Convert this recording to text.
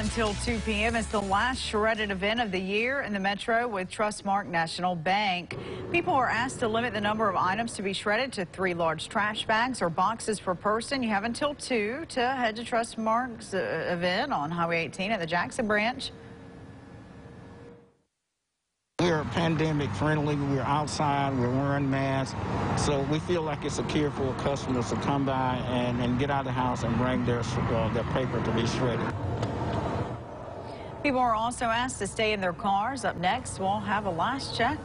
until 2 p.m. is the last Shred It event of the year in the metro with Trustmark National Bank. People are asked to limit the number of items to be shredded to three large trash bags or boxes per person. You have until 2 to head to Trustmark's uh, event on Highway 18 at the Jackson branch. We're pandemic friendly. We're outside. We're wearing masks. So we feel like it's secure for customers to come by and, and get out of the house and bring their, uh, their paper to be shredded. People are also asked to stay in their cars. Up next, we'll have a last check.